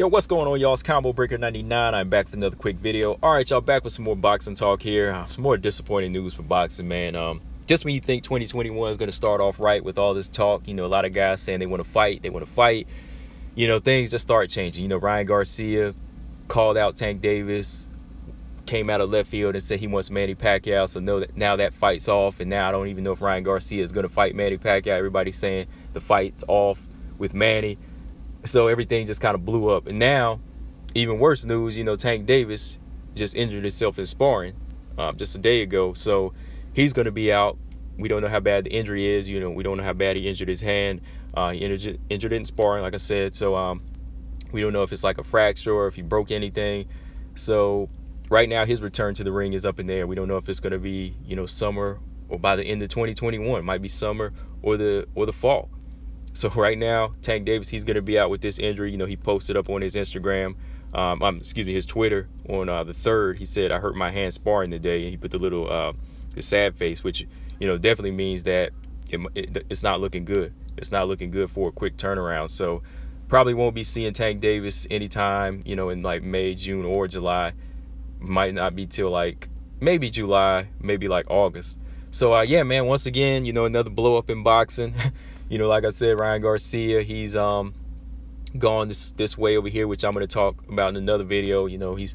Yo, what's going on, y'all? It's Combo Breaker 99. I'm back with another quick video. All right, y'all, back with some more boxing talk here. Uh, some more disappointing news for boxing, man. Um, just when you think 2021 is going to start off right with all this talk, you know, a lot of guys saying they want to fight, they want to fight. You know, things just start changing. You know, Ryan Garcia called out Tank Davis, came out of left field and said he wants Manny Pacquiao. So know that now that fight's off, and now I don't even know if Ryan Garcia is going to fight Manny Pacquiao. Everybody's saying the fight's off with Manny. So everything just kind of blew up. And now, even worse news, you know, Tank Davis just injured himself in sparring um, just a day ago. So he's going to be out. We don't know how bad the injury is. You know, we don't know how bad he injured his hand. Uh, he injured, injured it in sparring, like I said. So um, we don't know if it's like a fracture or if he broke anything. So right now, his return to the ring is up in the air. We don't know if it's going to be, you know, summer or by the end of 2021. It might be summer or the or the fall. So right now, Tank Davis, he's going to be out with this injury. You know, he posted up on his Instagram, um, um excuse me, his Twitter on uh, the third. He said, "I hurt my hand sparring today," and he put the little uh, the sad face, which you know definitely means that it, it, it's not looking good. It's not looking good for a quick turnaround. So probably won't be seeing Tank Davis anytime, you know, in like May, June, or July. Might not be till like maybe July, maybe like August. So uh, yeah, man. Once again, you know, another blow up in boxing. you know, like I said, Ryan Garcia, he's um gone this this way over here, which I'm going to talk about in another video. You know, he's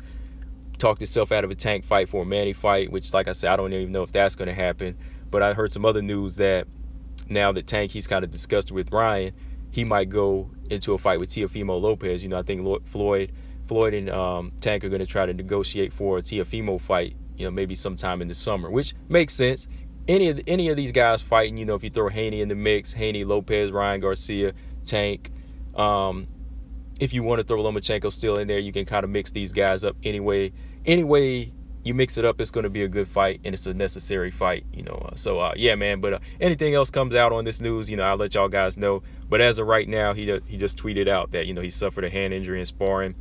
talked himself out of a tank fight for a Manny fight, which, like I said, I don't even know if that's going to happen. But I heard some other news that now that Tank he's kind of discussed with Ryan, he might go into a fight with Teofimo Lopez. You know, I think Floyd, Floyd and um, Tank are going to try to negotiate for a Teofimo fight. You know, maybe sometime in the summer, which makes sense any of any of these guys fighting, you know, if you throw Haney in the mix, Haney, Lopez, Ryan Garcia, Tank, um, if you want to throw Lomachenko still in there, you can kind of mix these guys up anyway. Anyway, you mix it up, it's going to be a good fight and it's a necessary fight, you know. Uh, so uh, yeah, man. But uh, anything else comes out on this news, you know, I'll let y'all guys know. But as of right now, he he just tweeted out that you know he suffered a hand injury in sparring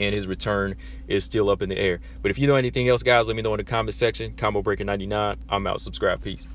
and his return is still up in the air. But if you know anything else, guys, let me know in the comment section. Combo Breaker 99. I'm out. Subscribe. Peace.